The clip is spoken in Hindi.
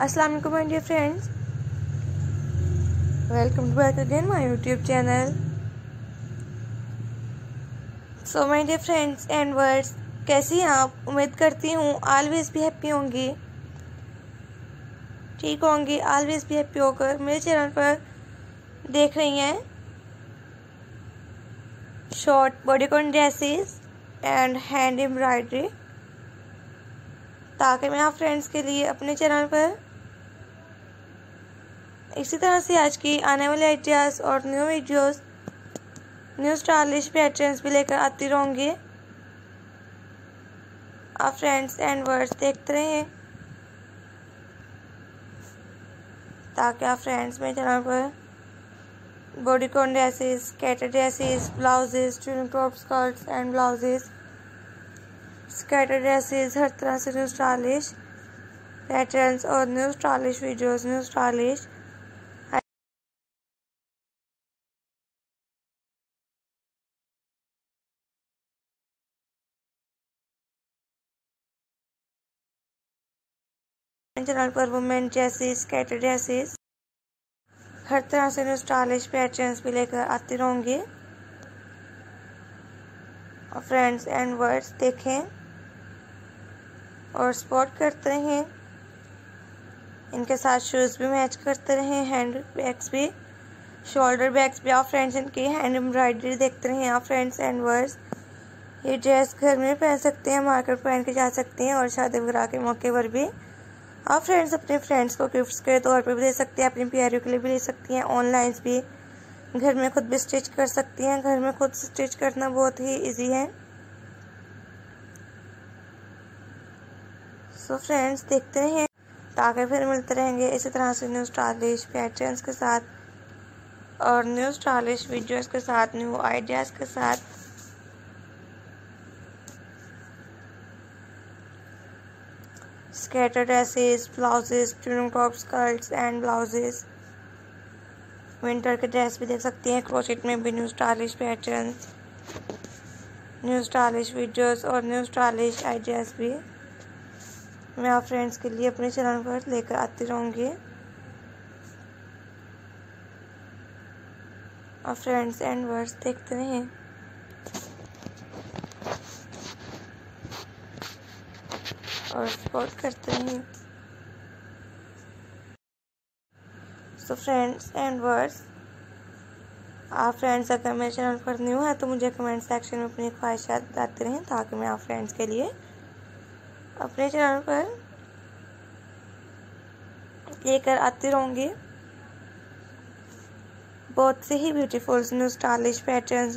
अस्सलाम वालेकुम my dear friends welcome to back again my YouTube channel so my dear friends and words कैसी हैं आप? उम्मीद करती हूँ ऑलवेज भी हैप्पी होंगी। ठीक होंगी ऑलवेज भी हैप्पी होकर मेरे चैनल पर देख रही हैं short bodycon dresses and hand embroidery ताकि मैं आप फ्रेंड्स के लिए अपने चैनल पर इसी तरह से आज की आने वाले आइडियाज़ और new videos new stylish patterns भी लेकर आती रहूँगी। आप फ्रेंड्स एंड वर्ड्स देखते रहें ताकि आप फ्रेंड्स मेरे चैनल पर body con dresses skater dresses blouses tuning top skirts and blouses skater dresses हर तरह से न्यू स्टाइलिश पैटर्न्स और new stylish videos new stylish channel पर वुमेन ड्रेसेस कैटर ड्रेसेस हर तरह से न्यू स्टाइलिश पैटर्न्स भी लेकर आती रहूँगी। और फ्रेंड्स एंड वर्ड्स देखें। और स्पॉट करते रहें। इनके साथ शूज़ भी मैच करते रहें। हैंड बैग्स भी शोल्डर बैग्स भी। आप फ्रेंड्स इनकी हैंड एम्ब्रॉयडरी देखते रहें। आप फ्रेंड्स एंड वर्ड्स ये ड्रेस घर में पहन सकते हैं मार्केट पहन के जा सकते हैं। और शादी वगैरह के मौके पर भी। आप फ्रेंड्स अपने फ्रेंड्स को गिफ्ट्स के तौर पर भी दे सकती हैं, अपनी प्यारियों के लिए भी ले सकती हैं ऑनलाइन भी। घर में खुद भी स्टिच कर सकती हैं। घर में खुद स्टिच करना बहुत ही इजी है। सो so फ्रेंड्स देखते रहें ताकि फिर मिलते रहेंगे। इसी तरह से न्यू स्टाइलिश पैटर्न्स के साथ और न्यू स्टाइलिश वीडियोस के साथ न्यू आइडियाज़ के साथ। Skater dresses, blouses tuning top skirts and blouses winter के ड्रेस भी देख सकती हैं क्रोशेट में भी new stylish pattern new stylish videos और न्यू स्टाइलिश आइडियाज़ भी। मैं आप फ्रेंड्स के लिए अपने चैनल पर लेकर आती रहूँगी। और फ्रेंड्स एंड वर्ड्स देखते रहें और सपोर्ट करते हैं। सो फ्रेंड्स एंड वर्ड्स आप फ्रेंड्स अगर मेरे चैनल पर न्यू है तो मुझे कमेंट सेक्शन में अपनी ख्वाहिशात बताते रहें ताकि मैं आप फ्रेंड्स के लिए अपने चैनल पर लेकर आती रहूँगी। बहुत से ही ब्यूटीफुल न्यू स्टाइलिश पैटर्न्स